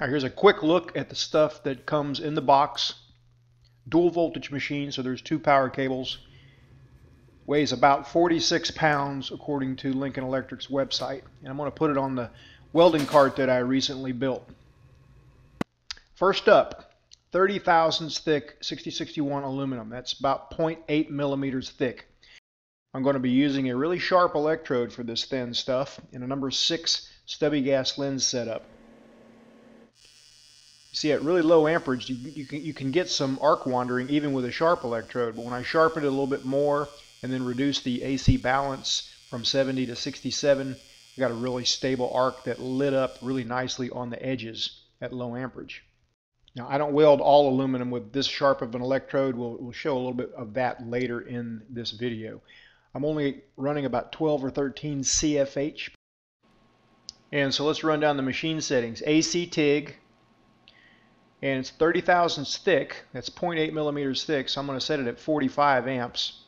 Right, here's a quick look at the stuff that comes in the box. Dual voltage machine, so there's two power cables. Weighs about 46 pounds according to Lincoln Electric's website. And I'm going to put it on the welding cart that I recently built. First up, 30 thousandths thick 6061 aluminum. That's about 0.8 millimeters thick. I'm going to be using a really sharp electrode for this thin stuff in a number 6 stubby gas lens setup see at really low amperage, you, you, can, you can get some arc wandering even with a sharp electrode. But when I sharpen it a little bit more and then reduce the AC balance from 70 to 67, I got a really stable arc that lit up really nicely on the edges at low amperage. Now I don't weld all aluminum with this sharp of an electrode. We'll, we'll show a little bit of that later in this video. I'm only running about 12 or 13 CFH. And so let's run down the machine settings. AC TIG, and it's 30 thousandths thick. That's 0.8 millimeters thick, so I'm going to set it at 45 amps.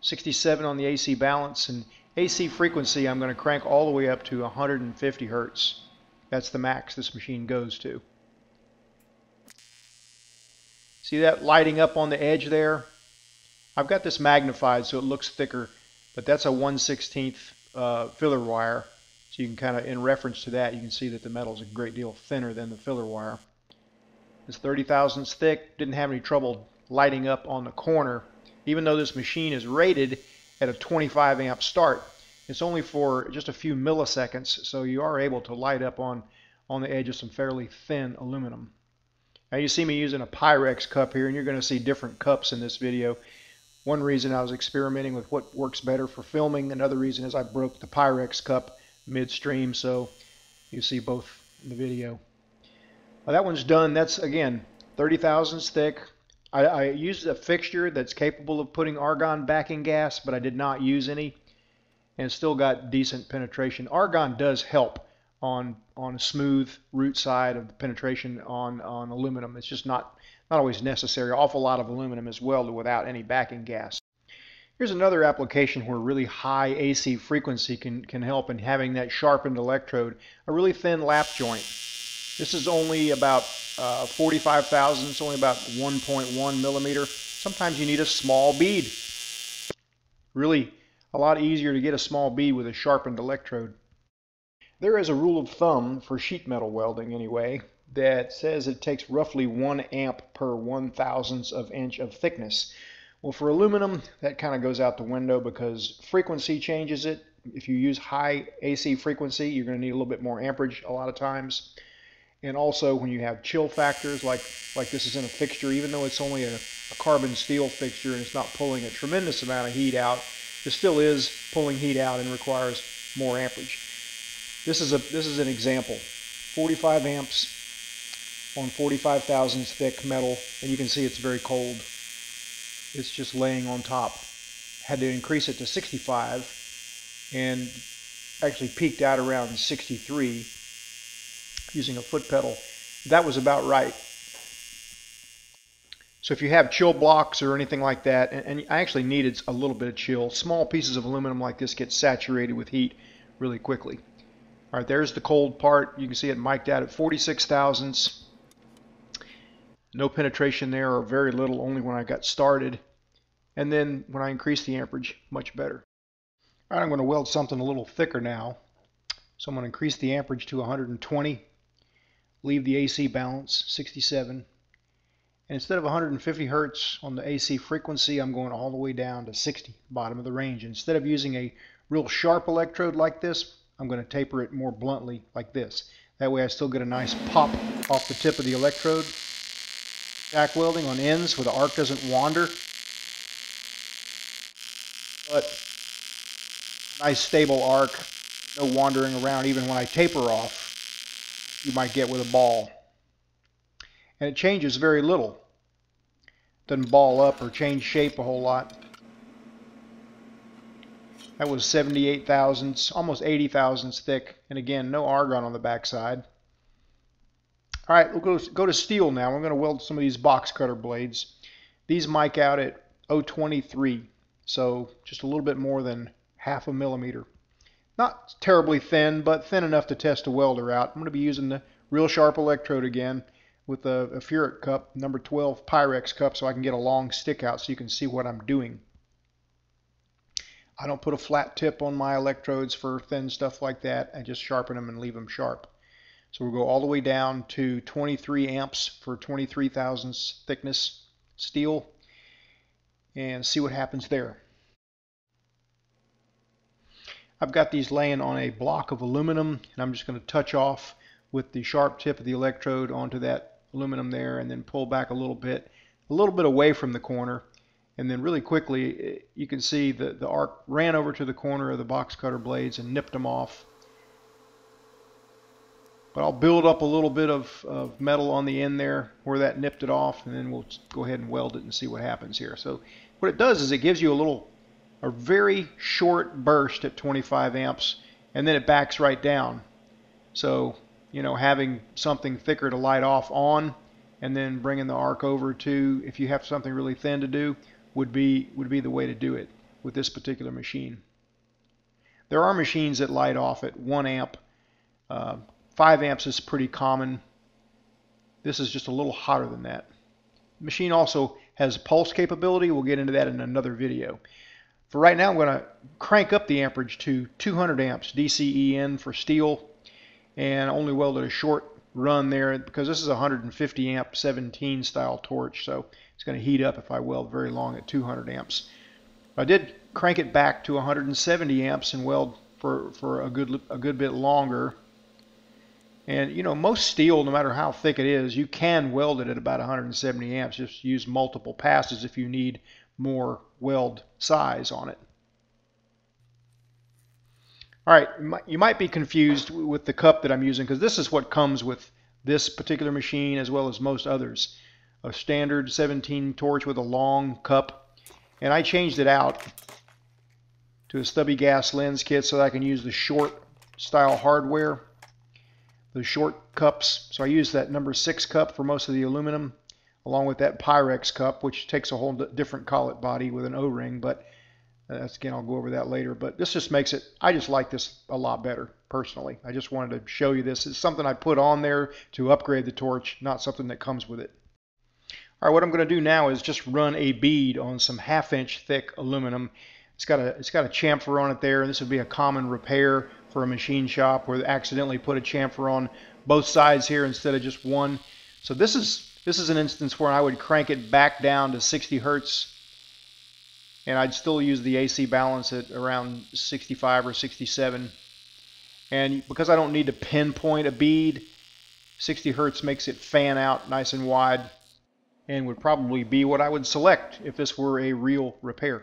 67 on the AC balance, and AC frequency I'm going to crank all the way up to 150 hertz. That's the max this machine goes to. See that lighting up on the edge there? I've got this magnified so it looks thicker, but that's a 1 16th uh, filler wire. So you can kind of, in reference to that, you can see that the metal is a great deal thinner than the filler wire. It's 30 thousandths thick, didn't have any trouble lighting up on the corner. Even though this machine is rated at a 25 amp start, it's only for just a few milliseconds, so you are able to light up on, on the edge of some fairly thin aluminum. Now you see me using a Pyrex cup here, and you're going to see different cups in this video. One reason I was experimenting with what works better for filming. Another reason is I broke the Pyrex cup midstream, so you see both in the video. That one's done. That's, again, 30 thousandths thick. I, I used a fixture that's capable of putting argon backing gas, but I did not use any, and still got decent penetration. Argon does help on on a smooth root side of the penetration on on aluminum. It's just not not always necessary. Awful lot of aluminum is welded without any backing gas. Here's another application where really high AC frequency can, can help in having that sharpened electrode, a really thin lap joint. This is only about uh, 45 thousandths, only about 1.1 millimeter. Sometimes you need a small bead. Really a lot easier to get a small bead with a sharpened electrode. There is a rule of thumb for sheet metal welding anyway that says it takes roughly 1 amp per 1 thousandths of inch of thickness. Well, for aluminum, that kind of goes out the window because frequency changes it. If you use high AC frequency, you're going to need a little bit more amperage a lot of times. And also when you have chill factors, like, like this is in a fixture, even though it's only a, a carbon steel fixture and it's not pulling a tremendous amount of heat out, it still is pulling heat out and requires more amperage. This is, a, this is an example. 45 amps on 45 thousandths thick metal, and you can see it's very cold it's just laying on top. Had to increase it to 65 and actually peaked out around 63 using a foot pedal. That was about right. So if you have chill blocks or anything like that, and, and, I actually needed a little bit of chill, small pieces of aluminum like this get saturated with heat really quickly. All right, there's the cold part. You can see it mic'd out at 46 thousandths. No penetration there or very little, only when I got started. And then when I increase the amperage, much better. All right, I'm going to weld something a little thicker now. So I'm going to increase the amperage to 120, leave the AC balance 67. And instead of 150 hertz on the AC frequency, I'm going all the way down to 60, bottom of the range. Instead of using a real sharp electrode like this, I'm going to taper it more bluntly like this. That way I still get a nice pop off the tip of the electrode tack welding on ends where the arc doesn't wander. But nice stable arc, no wandering around even when I taper off, you might get with a ball. And it changes very little. Doesn't ball up or change shape a whole lot. That was 78 thousandths, almost 80 thousandths thick. And again, no argon on the backside. All right, we'll go, go to steel now. I'm going to weld some of these box cutter blades. These mic out at 023, so just a little bit more than half a millimeter. not terribly thin, but thin enough to test a welder out. I'm going to be using the real sharp electrode again with a, a Furick cup, number 12 Pyrex cup, so I can get a long stick out so you can see what I'm doing. I don't put a flat tip on my electrodes for thin stuff like that. I just sharpen them and leave them sharp. So we'll go all the way down to 23 amps for 23 thousandths thickness steel and see what happens there. I've got these laying on a block of aluminum and I'm just going to touch off with the sharp tip of the electrode onto that aluminum there and then pull back a little bit, a little bit away from the corner. And then really quickly, eh, you can see the, the arc ran over to the corner of the box cutter blades and nipped them off. But I'll build up a little bit of, of metal on the end there where that nipped it off, and then we'll go ahead and weld it and see what happens here. So what it does is it gives you a little, a very short burst at 25 amps, and then it backs right down. So you know, having something thicker to light off on and then bringing the arc over to, if you have something really thin to do, would be, would be the way to do it with this particular machine. There are machines that light off at 1 amp. Uh, 5 amps is pretty common. This is just a little hotter than that. The machine also has pulse capability. We'll get into that in another video. For right now, I'm going to crank up the amperage to 200 amps DCEN for steel and only welded a short run there because this is a 150 amp 17 style torch so it's going to heat up if I weld very long at 200 amps. I did crank it back to 170 amps and weld for, for a good a good bit longer and you know most steel no matter how thick it is you can weld it at about 170 amps just use multiple passes if you need more weld size on it. All right, you might be confused with the cup that I'm using because this is what comes with this particular machine as well as most others. A standard 17 torch with a long cup. And I changed it out to a stubby gas lens kit so that I can use the short style hardware. The short cups. So I use that number 6 cup for most of the aluminum along with that Pyrex cup which takes a whole different collet body with an O-ring but uh, that's again, I'll go over that later, but this just makes it, I just like this a lot better personally. I just wanted to show you this. It's something I put on there to upgrade the torch, not something that comes with it. All right, what I'm going to do now is just run a bead on some half inch thick aluminum. It's got a it's got a chamfer on it there, and this would be a common repair for a machine shop where they accidentally put a chamfer on both sides here instead of just one. So this is this is an instance where I would crank it back down to 60 hertz and I'd still use the AC balance at around 65 or 67 and because I don't need to pinpoint a bead 60 hertz makes it fan out nice and wide and would probably be what I would select if this were a real repair.